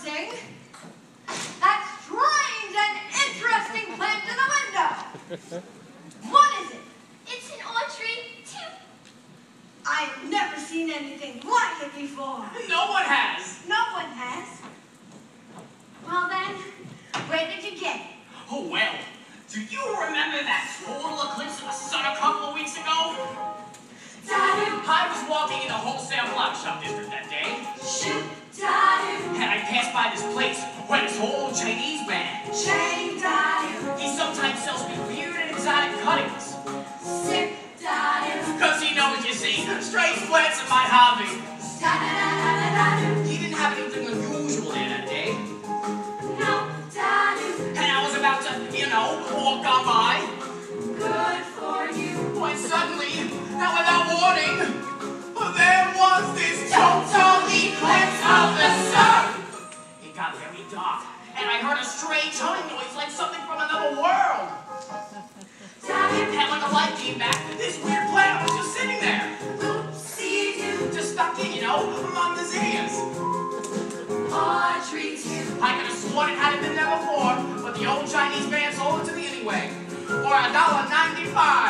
sing. That strange and interesting plant in the window. What is it? It's an orchard, too. I've never seen anything like it before. No one has. No one has. Well, then, where did you get it? Oh, well, do you remember that total eclipse of the sun a couple of weeks ago? I was walking in a wholesale block shop the other day. By this place where this old Chinese man, chain, daddy, he sometimes sells me weird and exotic cuttings. sick, daddy, Cause he knows, you see, straight splits are my hobby. He didn't have anything unusual there that day, No, daddy, and I was about to, you know, walk on by, good for you. when suddenly, and without warning, strange humming noise like something from another world. And when the light came back, this weird planet was just sitting there, oopsie doo, just stuck in, you know, among the zinnias. Audrey too. I could have sworn it hadn't been there before, but the old Chinese man sold it to me anyway. For a dollar ninety-five.